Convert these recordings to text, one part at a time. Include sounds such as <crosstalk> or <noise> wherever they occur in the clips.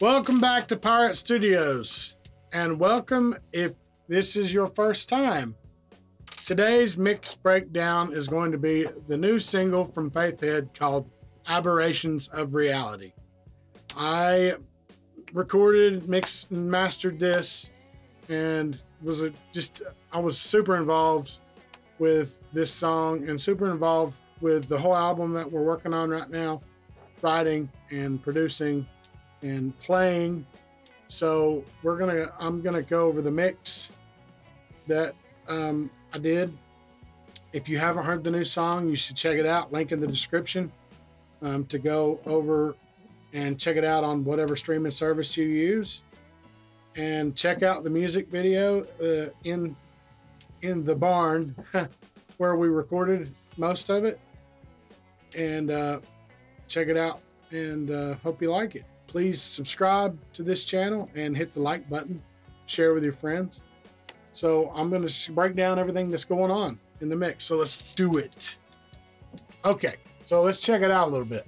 Welcome back to Pirate Studios, and welcome if this is your first time. Today's mix breakdown is going to be the new single from Faithhead called Aberrations of Reality. I recorded, mixed, and mastered this, and was just I was super involved with this song and super involved with the whole album that we're working on right now, writing and producing and playing. So we're gonna I'm gonna go over the mix that um, I did. If you haven't heard the new song, you should check it out. Link in the description um, to go over and check it out on whatever streaming service you use. And check out the music video uh, in in the barn <laughs> where we recorded most of it. And uh, check it out and uh, hope you like it. Please subscribe to this channel and hit the like button. Share with your friends. So I'm going to break down everything that's going on in the mix. So let's do it. Okay, so let's check it out a little bit.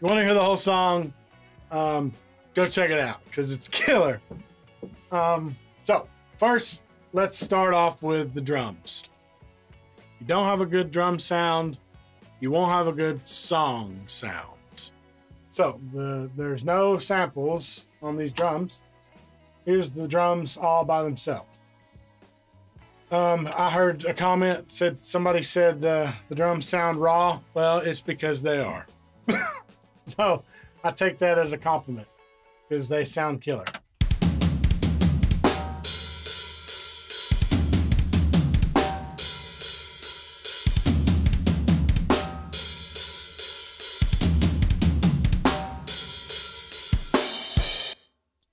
You want to hear the whole song, um, go check it out because it's <laughs> killer. Um, so, first, let's start off with the drums. You don't have a good drum sound, you won't have a good song sound. So, the, there's no samples on these drums. Here's the drums all by themselves. Um, I heard a comment said somebody said uh, the drums sound raw. Well, it's because they are. <laughs> so I take that as a compliment because they sound killer.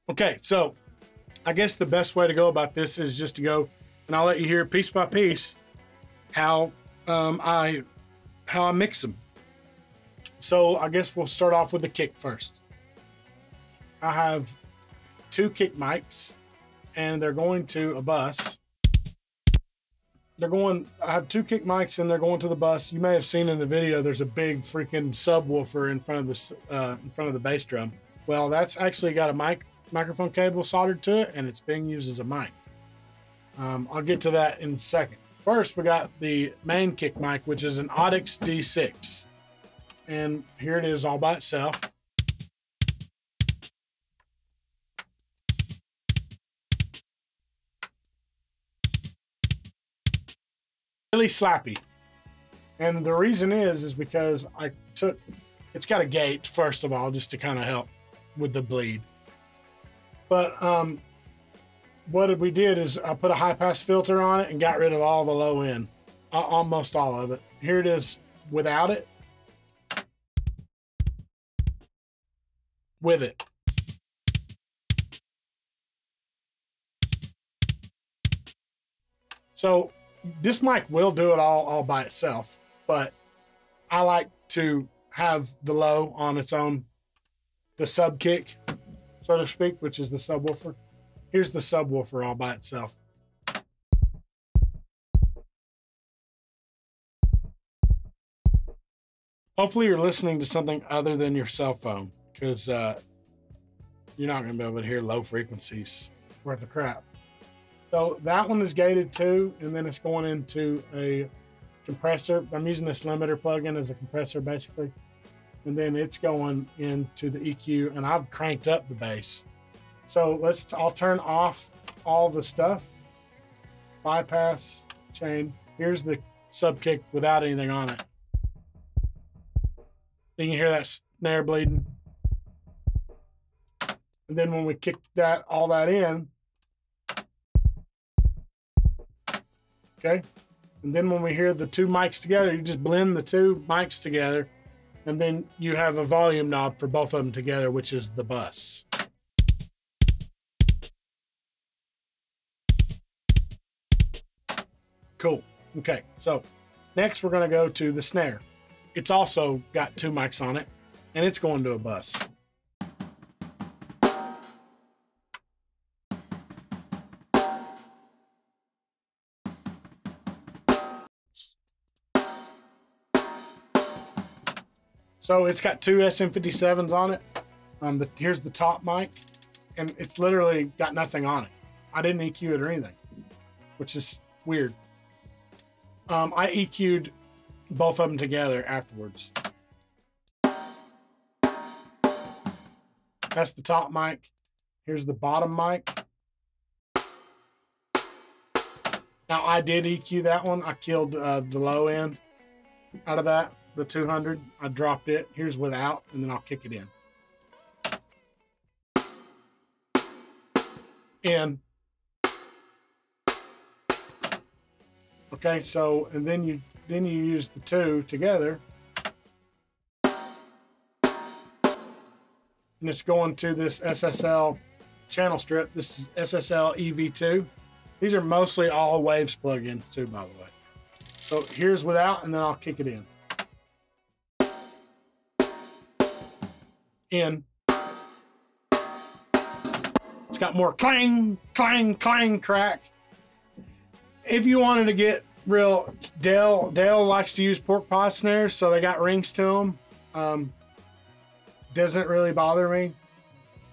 Okay, so I guess the best way to go about this is just to go and I'll let you hear piece by piece how um, I how I mix them. So I guess we'll start off with the kick first. I have two kick mics, and they're going to a bus. They're going. I have two kick mics, and they're going to the bus. You may have seen in the video. There's a big freaking subwoofer in front of the uh, in front of the bass drum. Well, that's actually got a mic microphone cable soldered to it, and it's being used as a mic. Um, I'll get to that in a second. First, we got the main kick mic, which is an Audix D6. And here it is all by itself. Really slappy. And the reason is, is because I took, it's got a gate, first of all, just to kind of help with the bleed. But um, what we did is I put a high pass filter on it and got rid of all the low end, almost all of it. Here it is without it. With it. So this mic will do it all all by itself, but I like to have the low on its own, the sub kick, so to speak, which is the subwoofer. Here's the subwoofer all by itself. Hopefully, you're listening to something other than your cell phone because uh, you're not going to be able to hear low frequencies worth of crap. So that one is gated too, and then it's going into a compressor. I'm using this limiter plugin as a compressor basically, and then it's going into the EQ, and I've cranked up the bass. So let's. I'll turn off all the stuff. Bypass chain. Here's the sub kick without anything on it. You can hear that snare bleeding. And then when we kick that all that in, okay. And then when we hear the two mics together, you just blend the two mics together, and then you have a volume knob for both of them together, which is the bus. Cool. Okay, so next we're going to go to the snare. It's also got two mics on it, and it's going to a bus. So it's got two SM57s on it. Um, the, here's the top mic, and it's literally got nothing on it. I didn't EQ it or anything, which is weird. Um, I EQ'd both of them together afterwards. That's the top mic. Here's the bottom mic. Now I did EQ that one. I killed uh, the low end out of that, the 200. I dropped it. Here's without, and then I'll kick it in. In. Okay, so and then you then you use the two together. And it's going to this SSL channel strip. This is SSL EV2. These are mostly all waves plugins too, by the way. So here's without, and then I'll kick it in. In. It's got more clang, clang, clang, crack. If you wanted to get real, Dale Dale likes to use pork pie snares, so they got rings to them. Um, doesn't really bother me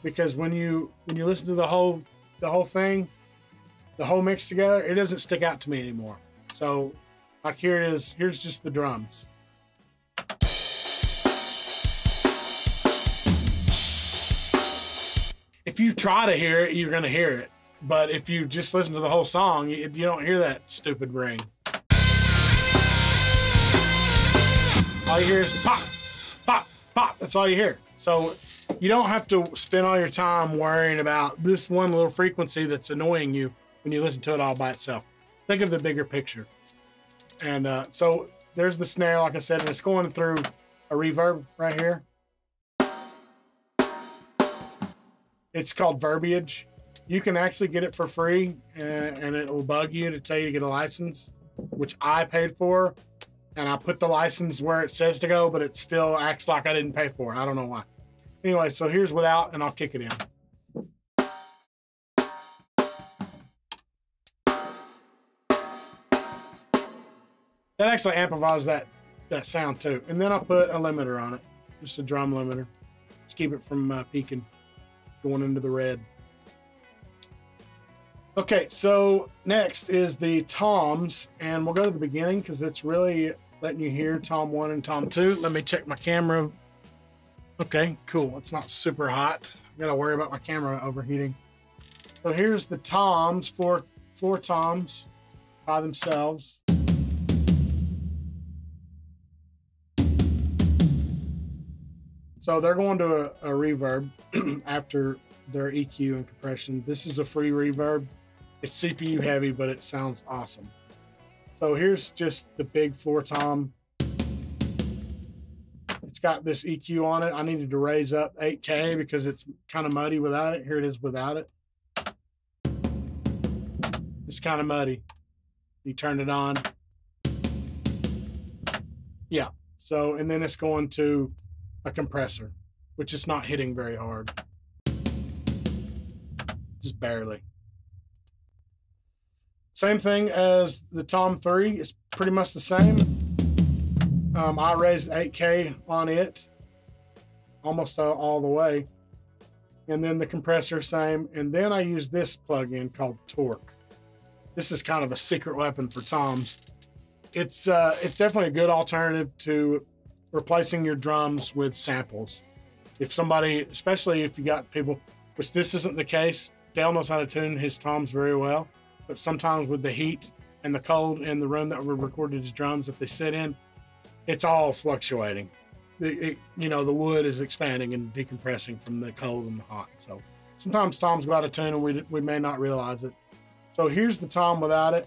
because when you when you listen to the whole the whole thing, the whole mix together, it doesn't stick out to me anymore. So, like here it is. Here's just the drums. If you try to hear it, you're gonna hear it. But if you just listen to the whole song, you, you don't hear that stupid ring. All you hear is pop, pop, pop. That's all you hear. So you don't have to spend all your time worrying about this one little frequency that's annoying you when you listen to it all by itself. Think of the bigger picture. And uh, so there's the snare, like I said, and it's going through a reverb right here. It's called Verbiage. You can actually get it for free, and, it will bug you to tell you to get a license, which I paid for. And I put the license where it says to go, but it still acts like I didn't pay for it. I don't know why. Anyway, so here's without, and I'll kick it in. That actually amplifies that that sound too. And then I'll put a limiter on it, just a drum limiter. Let's keep it from uh, peaking, going into the red. Okay, so next is the toms, and we'll go to the beginning because it's really letting you hear tom one and tom two. Let me check my camera. Okay, cool. It's not super hot. I gotta worry about my camera overheating. So here's the toms, four four toms by themselves. So they're going to a, a reverb <clears throat> after their EQ and compression. This is a free reverb. It's CPU heavy, but it sounds awesome. So here's just the big floor tom. It's got this EQ on it. I needed to raise up 8K because it's kind of muddy without it. Here it is without it. It's kind of muddy. You turn it on. Yeah. So, and then it's going to a compressor, which is not hitting very hard. Just barely. Same thing as the Tom 3. It's pretty much the same. Um, I raised 8K on it, almost all, all the way. And then the compressor, same. And then I use this plugin called Torque. This is kind of a secret weapon for toms. It's uh, it's definitely a good alternative to replacing your drums with samples. If somebody, especially if you got people, which this isn't the case, Dale knows how to tune his toms very well. But sometimes with the heat and the cold in the room that we recorded his drums that they sit in, it's all fluctuating. It, it, you know, the wood is expanding and decompressing from the cold and the hot. So sometimes toms go out of tune and we, we may not realize it. So here's the tom without it.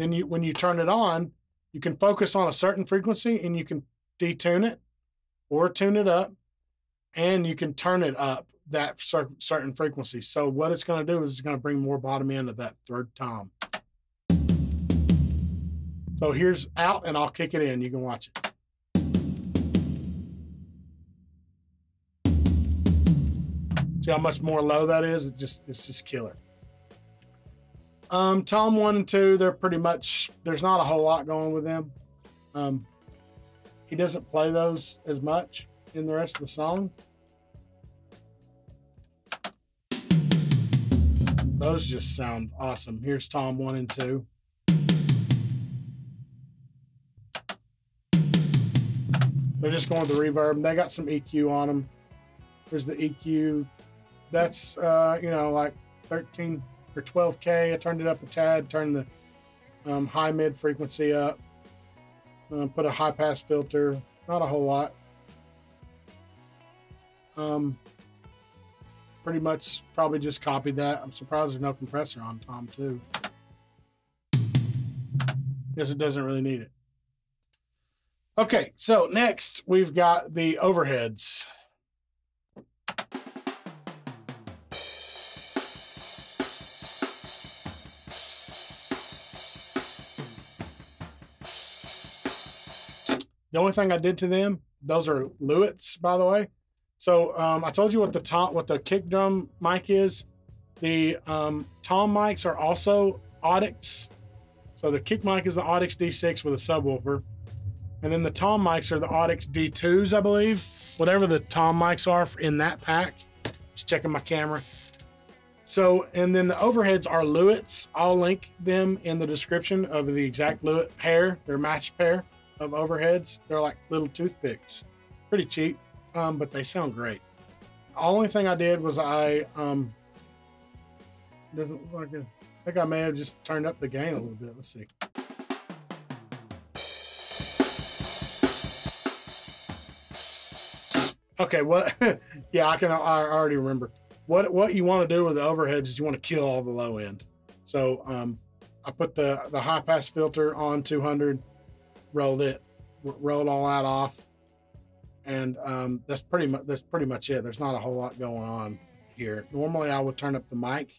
Then you, when you turn it on, you can focus on a certain frequency and you can detune it or tune it up and you can turn it up that cer- certain frequency. So what it's going to do is it's going to bring more bottom end of that third tom. So here's out and I'll kick it in. You can watch it. See how much more low that is? It just it's just killer. Um, Tom one and two, they're pretty much there's not a whole lot going with them. Um, he doesn't play those as much in the rest of the song. Those just sound awesome. Here's Tom one and two. They're just going with the reverb. They got some EQ on them. There's the EQ. That's uh, you know like 13 or 12k. I turned it up a tad. Turned the um, high mid frequency up. Uh, put a high pass filter. Not a whole lot. Um, pretty much probably just copied that. I'm surprised there's no compressor on Tom too. Guess it doesn't really need it. Okay, so next we've got the overheads. The only thing I did to them, those are Lewitts, by the way. So um, I told you what the top, what the kick drum mic is. The um, tom mics are also Audix. So the kick mic is the Audix D6 with a subwoofer. And then the tom mics are the Audix D2s, I believe. Whatever the tom mics are in that pack. Just checking my camera. So, and then the overheads are Lewitts. I'll link them in the description of the exact Lewitt pair. They're matched pair of overheads. They're like little toothpicks. Pretty cheap, um, but they sound great. The only thing I did was I, um, doesn't look like it. I think I may have just turned up the gain a little bit. Let's see. Okay, what? <laughs> yeah, I can. I already remember. What what you want to do with the overheads is you want to kill all the low end. So um, I put the the high pass filter on 200, rolled it, rolled all that off, and um, that's pretty much that's pretty much it. There's not a whole lot going on here. Normally, I would turn up the mic.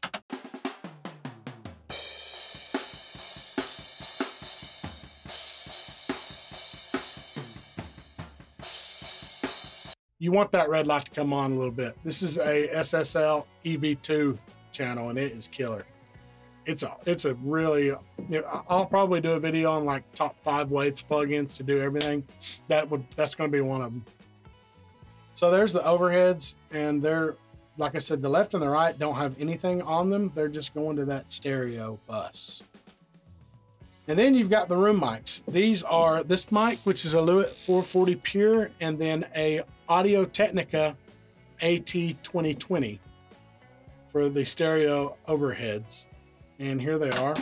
you want that red light to come on a little bit. This is a SSL EV2 channel and it is killer. It's a it's a really I'll probably do a video on like top five Waves plugins to do everything. That would that's going to be one of them. So there's the overheads and they're like I said the left and the right don't have anything on them. They're just going to that stereo bus. And then you've got the room mics. These are this mic, which is a Lewitt 440 Pure, and then a Audio Technica AT2020 for the stereo overheads. And here they are.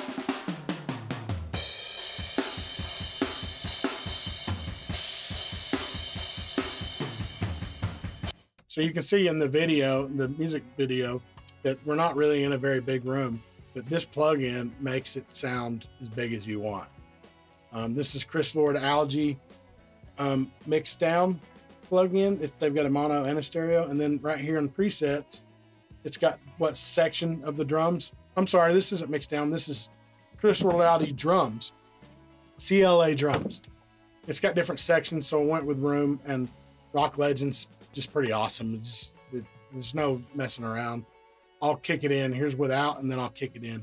So you can see in the video, the music video, that we're not really in a very big room, but this plug-in makes it sound as big as you want. Um, this is Chris Lord-Alge um, mixed down plug-in. It, they've got a mono and a stereo, and then right here in presets, it's got what section of the drums. I'm sorry, this isn't mixed down. This is Chris Lord drums, CLA drums. It's got different sections, so I went with Room and Rock Legends. Just pretty awesome. Just it, there's no messing around. I'll kick it in. Here's without, and then I'll kick it in.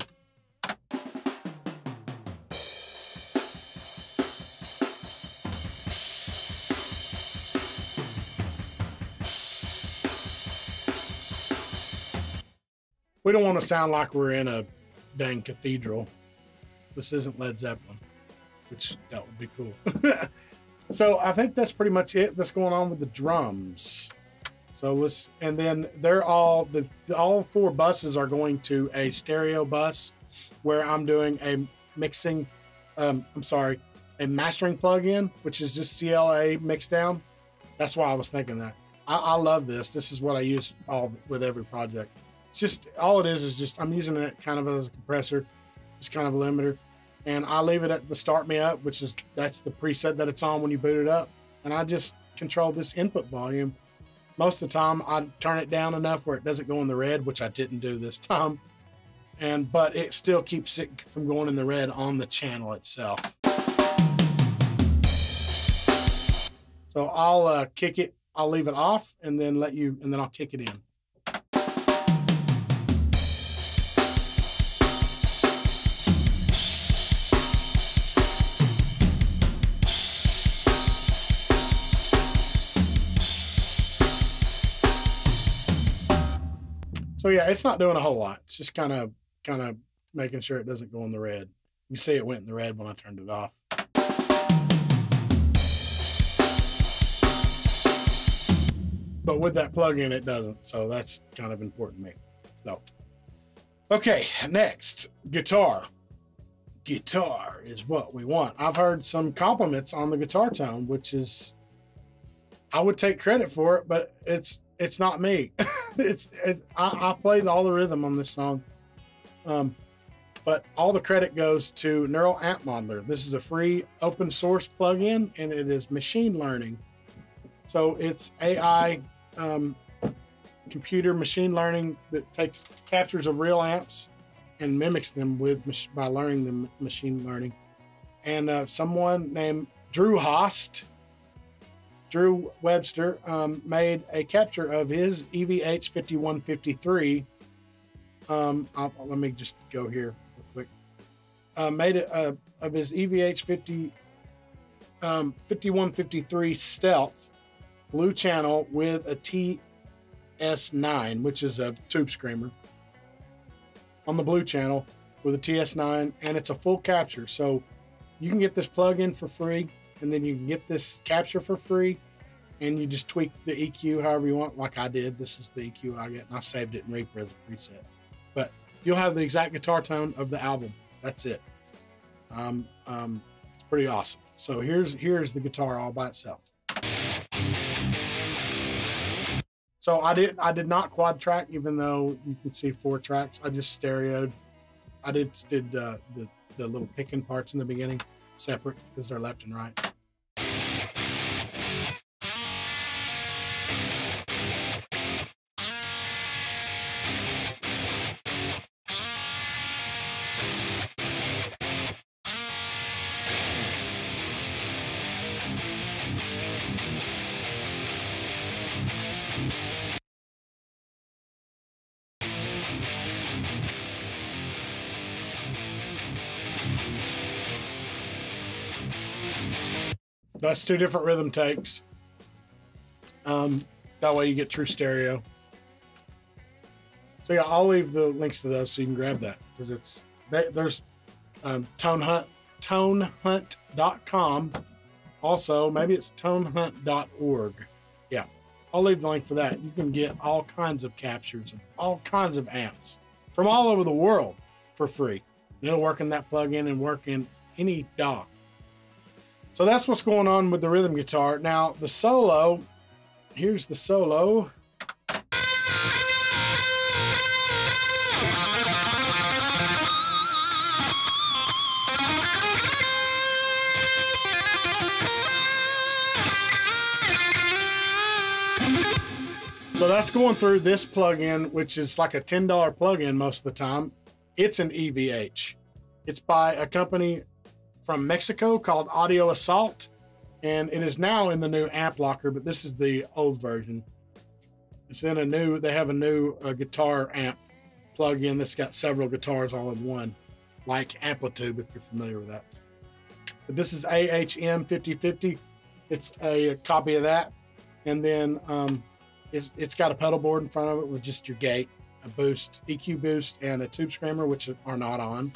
We don't want to sound like we're in a dang cathedral. This isn't Led Zeppelin, which that would be cool. <laughs> so I think that's pretty much it. That's going on with the drums. So let's, and then they're all the all four buses are going to a stereo bus, where I'm doing a mixing. Um, I'm sorry, a mastering plug-in, which is just CLA MixDown. That's why I was thinking that. I, I love this. This is what I use all with every project. It's just all it is is just I'm using it kind of as a compressor, just kind of a limiter, and I leave it at the start me up, which is that's the preset that it's on when you boot it up, and I just control this input volume. Most of the time, I turn it down enough where it doesn't go in the red, which I didn't do this time, and but it still keeps it from going in the red on the channel itself. So I'll uh, kick it. I'll leave it off and then let you, and then I'll kick it in. So yeah, it's not doing a whole lot. It's just kind of, kind of making sure it doesn't go in the red. You see it went in the red when I turned it off. but with that plug-in it doesn't so that's kind of important to me so okay next guitar guitar is what we want i've heard some compliments on the guitar tone which is i would take credit for it but it's it's not me. <laughs> It's it, I, I played all the rhythm on this song. Um but all the credit goes to neural amp modeler this is a free open source plugin and it is machine learning. So it's ai um, computer machine learning that takes captures of real amps and mimics them with by learning the machine learning. And uh, someone named Drew Host, Drew Webster, um, made a capture of his EVH 5153. Um, let me just go here real quick. Uh, made it uh, of his EVH 50 um, 5153 Stealth blue channel with a TS9, which is a tube screamer on the blue channel with a TS9, and it's a full capture. So you can get this plug-in for free, and then you can get this capture for free, and you just tweak the EQ however you want, like I did. This is the EQ I get, and I saved it in Reaper as a preset. But you'll have the exact guitar tone of the album. That's it. Um, um, it's pretty awesome. So here's here's the guitar all by itself. So I did I did not quad track, even though you can see four tracks. I just stereoed. I did did uh, the the little picking parts in the beginning separate because they're left and right. That's two different rhythm takes. Um, that way you get true stereo. So yeah, I'll leave the links to those so you can grab that because it's there's um, Tone Hunt tonehunt.com. Also, maybe it's tonehunt.org. Yeah, I'll leave the link for that. You can get all kinds of captures of all kinds of amps from all over the world for free. And it'll work in that plugin and work in any DAW. So that's what's going on with the rhythm guitar. Now, the solo, here's the solo. So that's going through this plugin, which is like a $10 plugin most of the time. It's an EVH. It's by a company from Mexico called Audio Assault, and it is now in the new Amp Locker, but this is the old version. It's in a new, they have a new uh, guitar amp plug-in that's got several guitars all in one, like AmpliTube, if you're familiar with that. But this is AHM 5050. It's a, copy of that. And then um, it's, it's got a pedal board in front of it with just your gate. a boost, EQ boost, and a tube screamer, which are not on.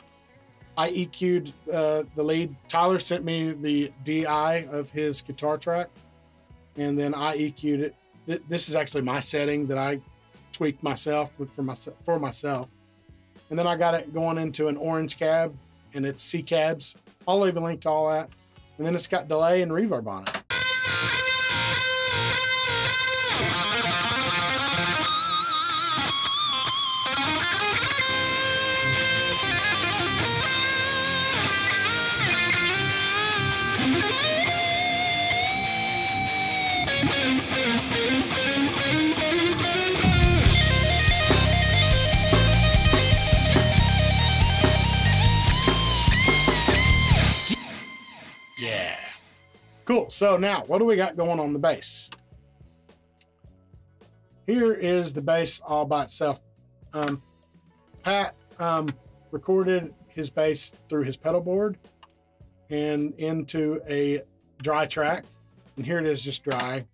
I EQ'd uh, the lead. Tyler sent me the DI of his guitar track, and then I EQ'd it. Th- This is actually my setting that I tweaked myself for myself for myself, and then I got it going into an orange cab, and it's C cabs. I'll leave a link to all that, and then it's got delay and reverb on it. Cool. So now, what do we got going on the bass? Here is the bass all by itself. Um, Pat um, recorded his bass through his pedal board and into a dry track. And here it is just dry.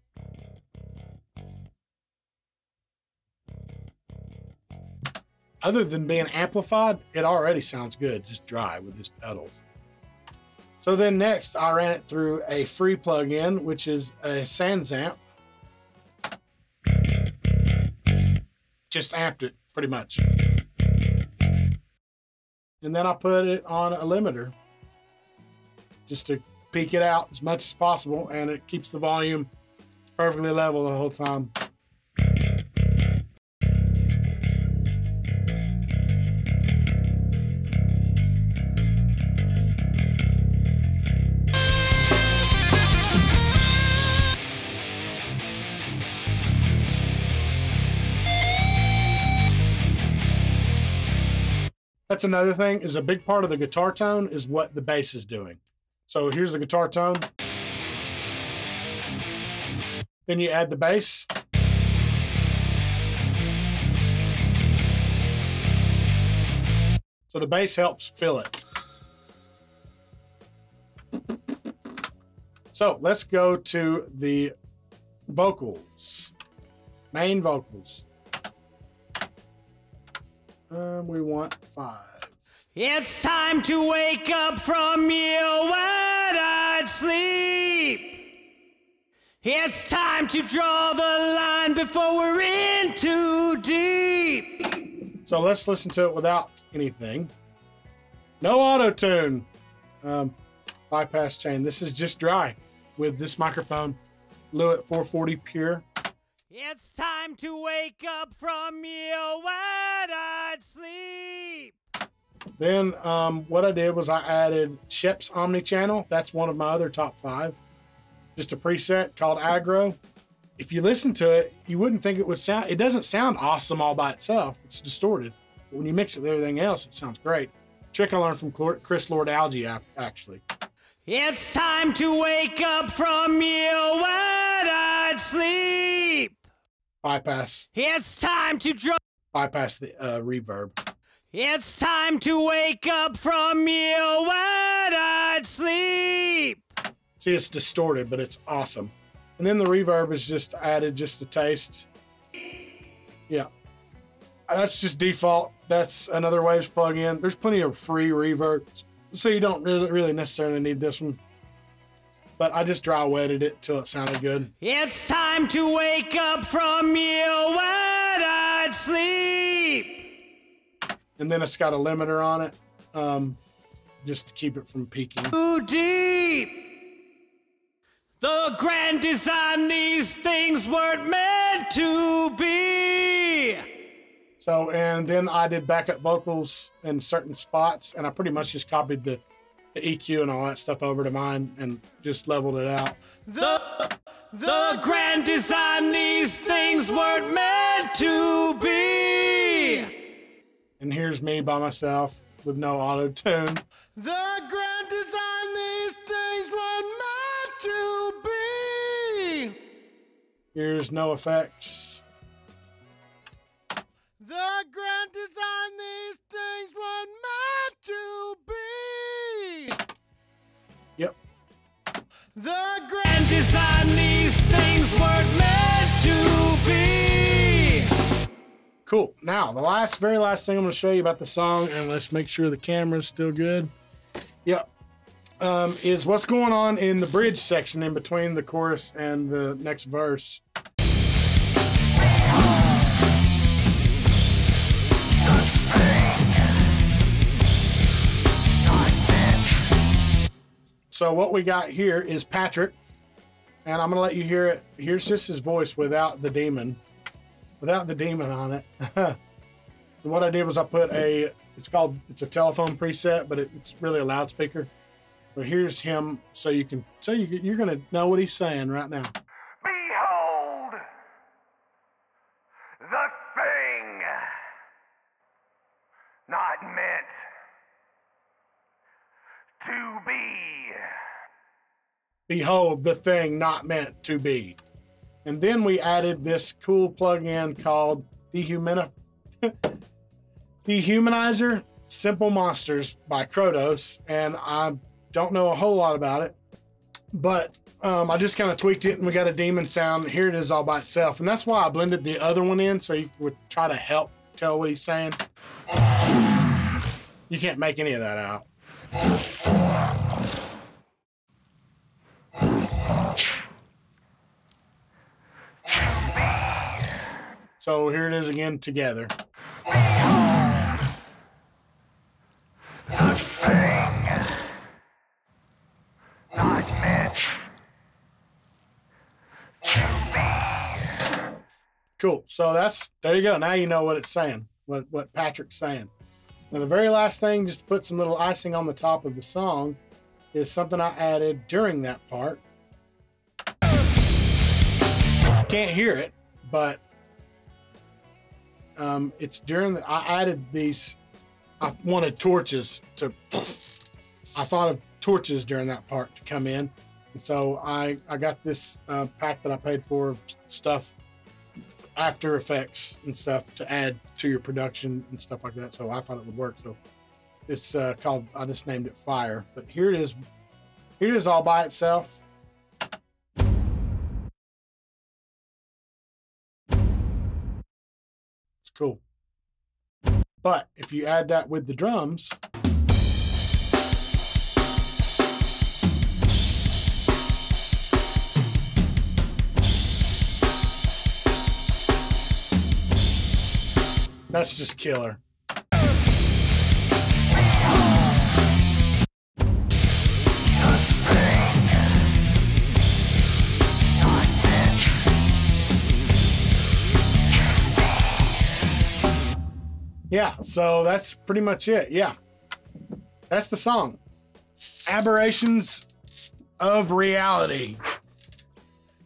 Other than being amplified, it already sounds good, just dry with his pedals. So then next, I ran it through a free plug-in, which is a SansAmp. Just amped it pretty much. And then I put it on a limiter just to peak it out as much as possible, and it keeps the volume perfectly level the whole time. That's another thing is a big part of the guitar tone is what the bass is doing. So here's the guitar tone. Then you add the bass. So the bass helps fill it. So let's go to the vocals, main vocals. Um, we want five. It's time to wake up from your wide-eyed sleep. It's time to draw the line before we're in too deep. So let's listen to it without anything. No auto tune. Um, bypass chain. This is just dry with this microphone. Lewitt 440 pure. It's time to wake up from your wide-eyed sleep. Then um, what I did was I added Scheps Omni Channel. That's one of my other top five. Just a preset called Agro. If you listen to it, you wouldn't think it would sound. It doesn't sound awesome all by itself. It's distorted. But when you mix it with everything else, it sounds great. Trick I learned from Chris Lord-Alge, actually. It's time to wake up from your wide-eyed sleep. Bypass, It's time to draw. bypass the uh, reverb. It's time to wake up from your wide-eyed sleep. See, it's distorted, but it's awesome. And then the reverb is just added just to taste. Yeah. That's just default. That's another Waves plugin. There's plenty of free reverbs, so you don't really necessarily need this one. But I just dry wetted it till it sounded good. It's time to wake up from your wide-eyed sleep. And then it's got a limiter on it, um, just to keep it from peaking. Too deep. The grand design, these things weren't meant to be. So, and then I did backup vocals in certain spots, and I pretty much just copied the, the EQ and all that stuff over to mine and just leveled it out. The the grand design, these things weren't meant to be. And here's me by myself with no auto tune. The grand design, these things weren't meant to be. Here's no effects. The grand design, these things weren't meant to be. Cool. now the last, very last thing I'm going to show you about the song, and let's make sure the camera's still good. Yep. Um, is what's going on in the bridge section in between the chorus and the next verse. So what we got here is Patrick, and I'm gonna let you hear it. Here's just his voice without the demon, without the demon on it. <laughs> and what I did was I put a, it's called, it's a telephone preset, but it, it's really a loudspeaker. But here's him, so you can, so you, you're gonna know what he's saying right now. Behold the thing not meant to be. Behold the thing not meant to be. And then we added this cool plug-in called Dehumani- <laughs> Dehumanizer Simple Monsters by Krotos. And I don't know a whole lot about it, but um, I just kind of tweaked it and we got a demon sound. Here it is all by itself. And that's why I blended the other one in so you would try to help tell what he's saying. You can't make any of that out. So here it is again together. The thing. Not meant to be. Cool. So that's there you go. Now you know what it's saying, what what Patrick's saying. Now the very last thing, just to put some little icing on the top of the song, is something I added during that part. Can't hear it, but um, it's during the, I added these. I wanted torches to. I thought of torches during that part to come in, and so I I got this uh, pack that I paid for stuff, After Effects and stuff to add to your production and stuff like that. So I thought it would work. So it's uh, called. I just named it Fire. But here it is. Here it is all by itself. Cool. But if you add that with the drums, that's just killer. Yeah, so that's pretty much it. Yeah. That's the song. Aberrations of Reality.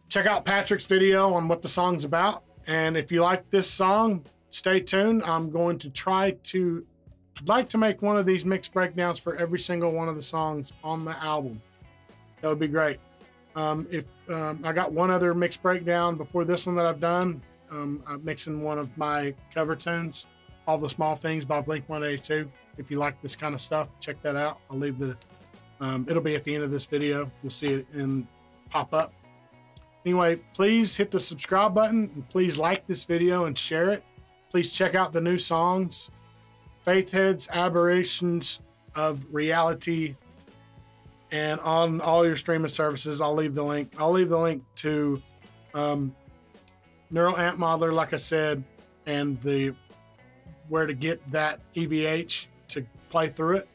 Check out Patrick's video on what the song's about. And if you like this song, stay tuned. I'm going to try to, I'd like to make one of these mixed breakdowns for every single one of the songs on the album. That would be great. Um, if um, I got one other mixed breakdown before this one that I've done, um, I'm mixing one of my cover tunes, All the Small Things by Blink 182. If you like this kind of stuff, check that out. I'll leave the, um, it'll be at the end of this video. You'll see it in pop up. Anyway, please hit the subscribe button and please like this video and share it. Please check out the new songs, Faith Heads, Aberrations of Reality, and on all your streaming services. I'll leave the link. I'll leave the link to um, Neural Amp Modeler, like I said, and the where to get that EVH to play through it.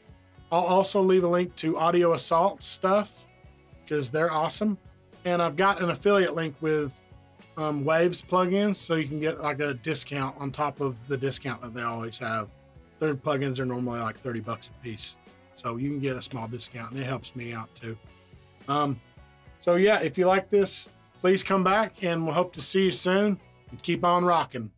I'll also leave a link to Audio Assault stuff because they're awesome. And I've got an affiliate link with um, Waves plugins, so you can get like a discount on top of the discount that they always have. Their plugins are normally like 30 bucks a piece. So you can get a small discount and it helps me out too. Um, so yeah, if you like this, please come back and we'll hope to see you soon and keep on rocking.